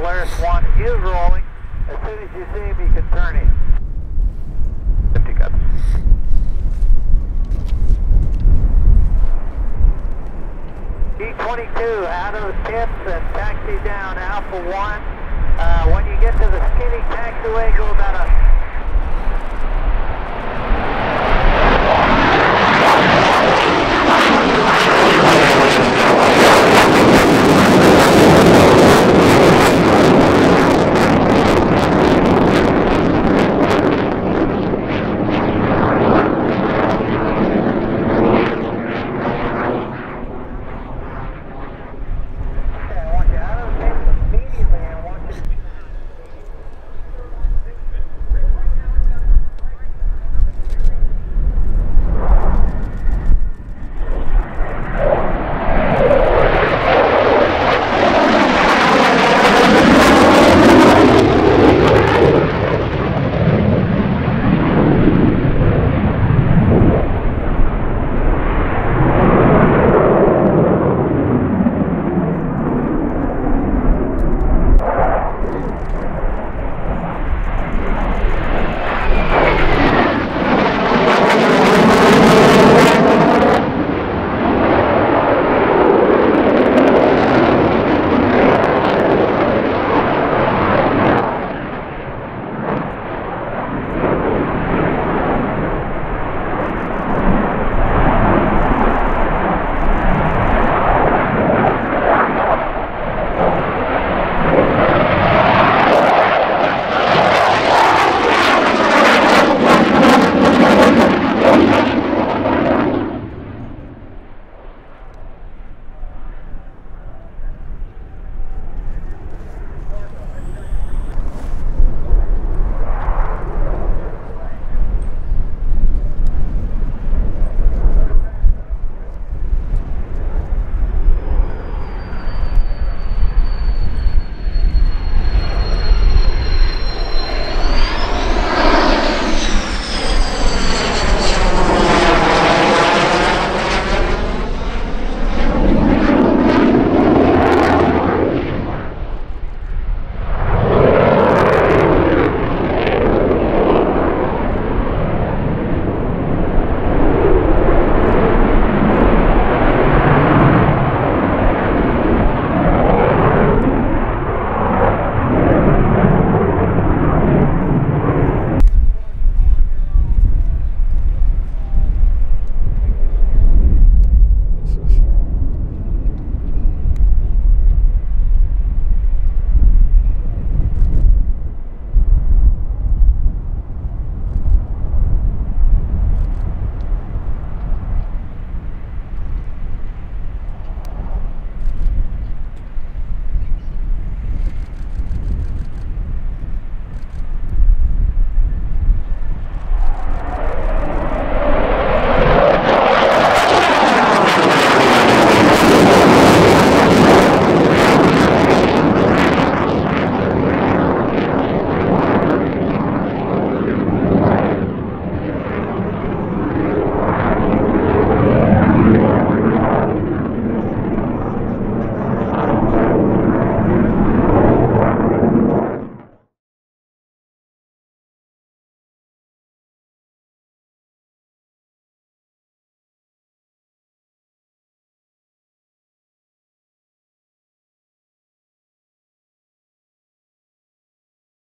Polaris 1 is rolling. As soon as you see him, you can turn him. 50 cups. G22 out of the pits and taxi down Alpha 1. Uh, when you get to the skinny taxiway, go about a